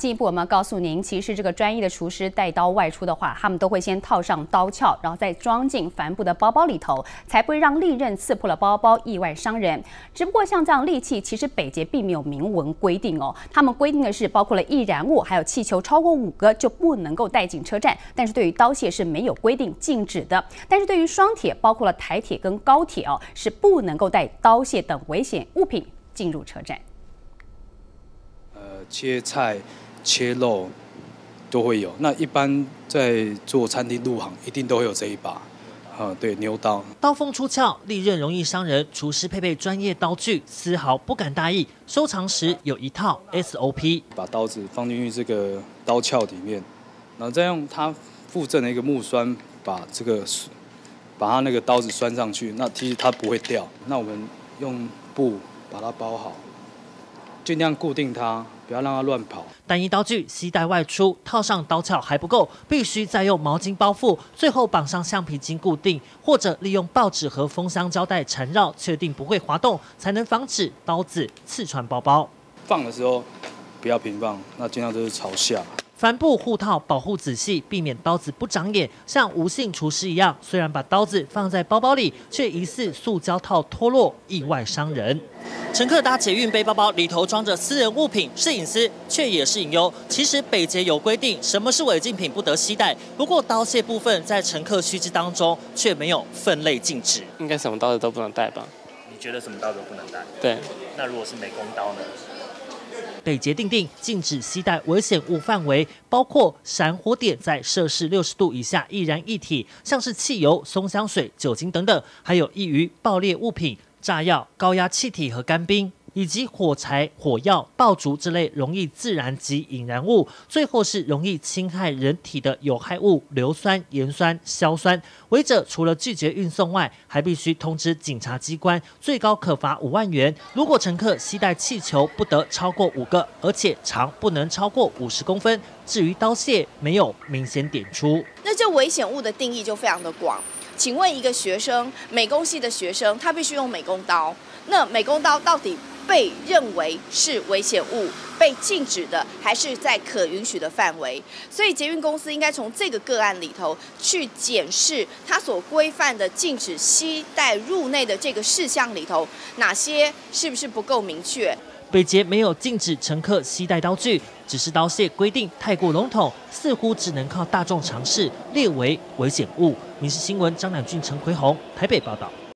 进一步，我们要告诉您，其实这个专业的厨师带刀外出的话，他们都会先套上刀鞘，然后再装进帆布的包包里头，才不会让利刃刺破了包包，意外伤人。只不过像这样利器，其实北捷并没有明文规定哦，他们规定的是包括了易燃物，还有气球超过五个就不能够带进车站。但是对于刀械是没有规定禁止的，但是对于双铁，包括了台铁跟高铁哦，是不能够带刀械等危险物品进入车站。呃，切菜。切肉都会有，那一般在做餐厅入行，一定都会有这一把，啊，对，牛刀。刀锋出鞘，利刃容易伤人，厨师配备专业刀具，丝毫不敢大意。收藏时有一套 SOP，把刀子放进去这个刀鞘里面，然后再用它附赠的一个木栓，把这个把它那个刀子拴上去，那其实它不会掉。那我们用布把它包好。尽量固定它，不要让它乱跑。单一刀具携带外出，套上刀鞘还不够，必须再用毛巾包覆，最后绑上橡皮筋固定，或者利用报纸和封箱胶带缠绕，确定不会滑动，才能防止刀子刺穿包包。放的时候不要平放，那尽量就是朝下。帆布护套保护仔细，避免刀子不长眼。像无姓厨师一样，虽然把刀子放在包包里，却疑似塑胶套脱落，意外伤人。乘客搭捷运背包包里头装着私人物品是隐私，却也是隐忧。其实北捷有规定，什么是违禁品不得携带。不过刀械部分在乘客须知当中却没有分类禁止。应该什么刀子都不能带吧？你觉得什么刀都不能带？对。那如果是美工刀呢？北捷定定禁止携带危险物范围，包括闪火点在摄氏六十度以下易燃液体，像是汽油、松香水、酒精等等，还有易于爆裂物品、炸药、高压气体和干冰。以及火柴、火药、爆竹之类容易自燃及引燃物，最后是容易侵害人体的有害物硫酸、盐酸、硝酸。违者除了拒绝运送外，还必须通知警察机关，最高可罚五万元。如果乘客携带气球，不得超过五个，而且长不能超过五十公分。至于刀械，没有明显点出。那这危险物的定义就非常的广。请问一个学生，美工系的学生，他必须用美工刀，那美工刀到底？被认为是危险物，被禁止的，还是在可允许的范围？所以捷运公司应该从这个个案里头去检视它所规范的禁止携带入内的这个事项里头，哪些是不是不够明确？北捷没有禁止乘客携带刀具，只是刀械规定太过笼统，似乎只能靠大众尝试列为危险物。民事新闻张乃俊、陈奎宏台北报道。